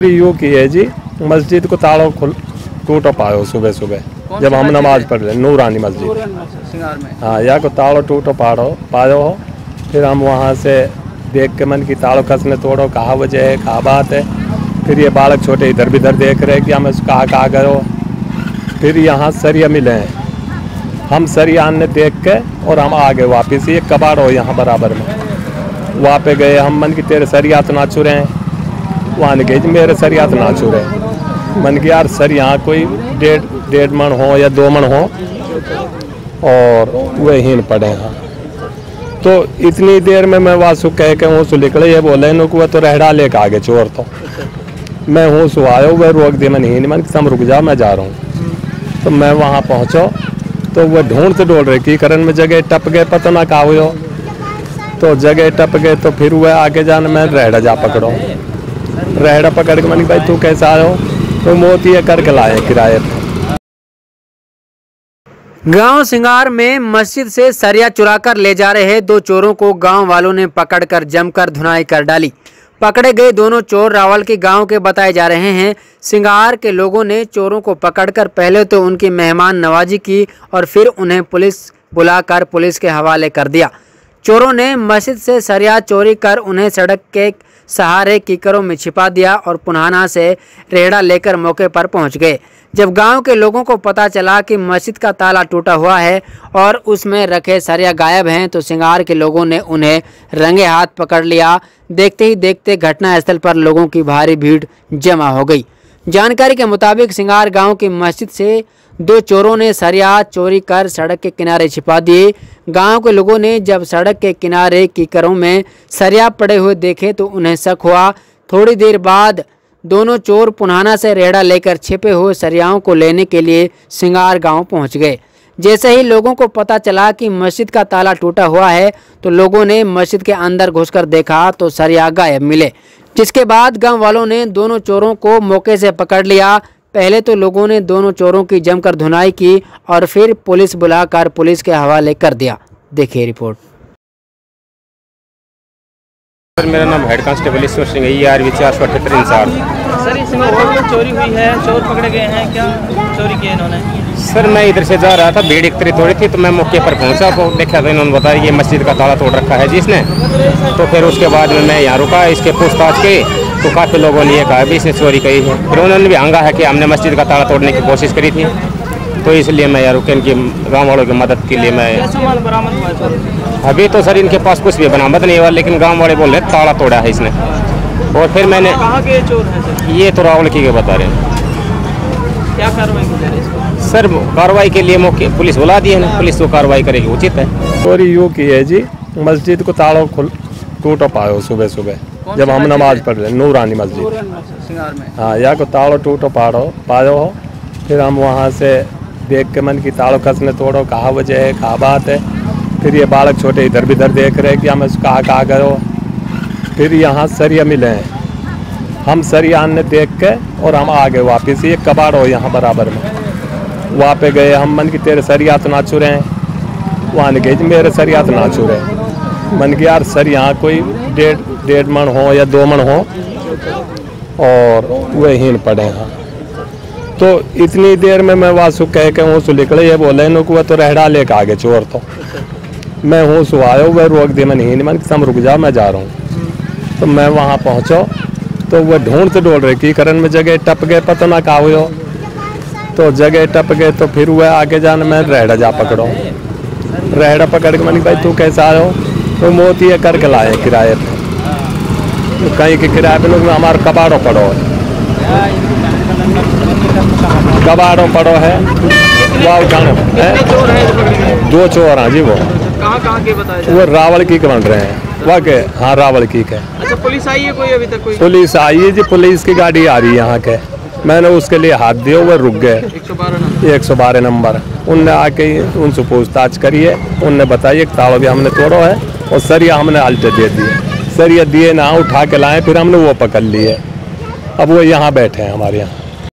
You की है जी। मस्जिद को ताड़ो खुल टूटो पायो सुबह सुबह। जब हम नमाज़ पढ़ रहे नूरानी मस्जिद। हाँ या को तालो टूटो पाड़ो पायो। हो फिर हम वहाँ से देख के मन की तालो कसने तोड़ो कहा वजह है कहा बात है। फिर ये बालक छोटे इधर भी इधर देख रहे कि हम कहा कहा हो फिर यहाँ सरिया मिले हैं। हम सरिया ने देख के और हम आ गए वापिस ये कबाड़ हो यहाँ बराबर में। वहाँ पे गए हम मन की तेरे सरिया तो ना चुरे हैं। वहाँ ने गए जी मेरे सर तो ना चुरे मन की यार सर यहाँ कोई डेढ़ डेढ़ मन हो या दो मन हो और वे हीन पड़े हैं तो इतनी देर में मैं वासु कह के हूँ सु निकले ये बोले नु कि वह तो रहड़ा लेके आगे चोर तो मैं हूँ सु आयो वह रोक दे मन हीन मन सम रुक जा मैं जा रहा हूँ तो मैं वहाँ पहुँचो तो वह ढूंढते डोल रहे की करन में जगह टप गए पता ना का हुयो तो जगह टप गए तो फिर वह आगे जाने मैं रहड़ा जा पकड़ो रहड़ा पकड़ के, मैंने भाई, तू कैसा आयो तो मोती ये करके लाए किराए गाँव सिंगार में मस्जिद से सरिया चुराकर ले जा रहे दो चोरों को गाँव वालों ने पकड़कर जमकर धुनाई कर डाली। पकड़े गए दोनों चोर रावल के गाँव के बताए जा रहे हैं। सिंगार के लोगों ने चोरों को पकड़कर पहले तो उनकी मेहमान नवाजी की और फिर उन्हें पुलिस, बुलाकर पुलिस के हवाले कर दिया। चोरों ने मस्जिद से सरिया चोरी कर उन्हें सड़क के सहारे कीकरों में छिपा दिया और पुनहाना से रेहड़ा लेकर मौके पर पहुँच गए। जब गाँव के लोगों को पता चला कि मस्जिद का ताला टूटा हुआ है और उसमें रखे सरिया गायब हैं तो सिंगार के लोगों ने उन्हें रंगे हाथ पकड़ लिया। देखते ही देखते घटनास्थल पर लोगों की भारी भीड़ जमा हो गई। जानकारी के मुताबिक सिंगार गाँव की मस्जिद से दो चोरों ने सरिया चोरी कर सड़क के किनारे छिपा दिए। गाँव के लोगों ने जब सड़क के किनारे कीकरों में सरिया पड़े हुए देखे तो उन्हें शक हुआ। थोड़ी देर बाद दोनों चोर पुनहाना से रेड़ा लेकर छिपे हुए सरियाओं को लेने के लिए सिंगार गाँव पहुँच गए। जैसे ही लोगों को पता चला कि मस्जिद का ताला टूटा हुआ है तो लोगों ने मस्जिद के अंदर घुसकर देखा तो सरिया गायब मिले। जिसके बाद गाँव वालों ने दोनों चोरों को मौके से पकड़ लिया। पहले तो लोगों ने दोनों चोरों की जमकर धुनाई की और फिर पुलिस बुलाकर पुलिस के हवाले कर दिया। देखिए रिपोर्ट। सर मेरा नाम हेड कांस्टेबल ईश्वर सिंह है। ई आर वी चार सौ अठहत्तर सर इस में चोरी हुई है चोर पकड़े गए हैं क्या चोरी किए इन्होंने? सर मैं इधर से जा रहा था भीड़ इकतरी थोड़ी थी तो मैं मौके पर पहुँचा तो देखा तो इन्होंने बताया ये मस्जिद का ताला तोड़ रखा है जिसने तो फिर उसके बाद में मैं यहाँ रुका इसके पूछताछ की तो काफ़ी लोगों ने ये कहा भी इसने चोरी की है। फिर उन्होंने भी हंगा है कि हमने मस्जिद का ताला तोड़ने की कोशिश करी थी। तो इसलिए मैं यहाँ रुके इनकी गाँव वालों की मदद के लिए मैं क्या है? अभी तो सर इनके पास कुछ भी बरामद नहीं हुआ लेकिन गाँव वाले बोल रहे ताला तोड़ा है इसने। और फिर मैंने कहाँ हैं ये तो रावल की बता रहे हैं। क्या कार्रवाई की जा रही है सर कार्रवाई के लिए मौके पुलिस बुला दी है ना पुलिस तो कार्रवाई करेगी उचित है। चोरी यू की है जी मस्जिद को तालों खुल टूटो पायो सुबह सुबह जब हम नमाज़ पढ़ रहे नूरानी मस्जिद। हाँ या को ताड़ो टूटो पाड़ो पायो हो फिर हम वहाँ से देख के मन की तालो कसने तोड़ो कहा वजह है कहा बात है। फिर ये बालक छोटे इधर भी इधर देख रहे हैं कि हम कहा कहा गए हो फिर यहाँ सरिया मिले हैं। हम सरिया ने देख के और हम आ गए वापिस, ये कबाड़ हो यहाँ बराबर में। वहाँ पे गए हम, मन की तेरे सरिया तो ना चुरे। हैं वहाँ ने जी मेरे सरिया तो ना चुरे। मन की यार सर यहाँ कोई डेढ़ डेढ़ मन हो या दो मन हो, और वे हीन पड़े हैं। तो इतनी देर में मैं वासु कह के हूँ सु निकले ये बोले नु कि वह तो रहड़ा लेके आगे चोर तो मैं हूँ सु आयो वह रोक दे, मन हीन, मन सम रुक जा, मैं जा रहा हूँ। तो मैं वहाँ पहुँचो तो वह ढूंढते डोल रहे की करन में जगह टप गए पता ना का हुयो तो जगह टप गए तो फिर वह आगे जाने मैं रहड़ा जा पकड़ो। रहड़ा पकड़ के मैंने भाई तू कैसा आयो तो मोती ये करके लाए किराए पे। तो कहीं के किराए पे लोग हमारा कबाड़ो पड़ो। है कबाड़ो पड़ो है। वाह उठाने है? हैं दो चोर हैं जी वो। कहाँ कहाँ के बताए वो रावल की के बन रहे हैं। वाह के हाँ रावल की के अच्छा पुलिस आई है कोई अभी तक कोई? पुलिस आई है जी पुलिस की गाड़ी आ रही है यहाँ के मैंने उसके लिए हाथ दिया वो रुक गए। एक सौ बारह नंबर। उनने आके उनसे पूछताछ करी है उनने बताइए कि भी हमने तोड़ो है और सरिया हमने आल्टे दे दिए। सरिया दिए ना उठा के लाए फिर हमने वो पकड़ लिए अब वो यहाँ बैठे हैं हमारे यहाँ।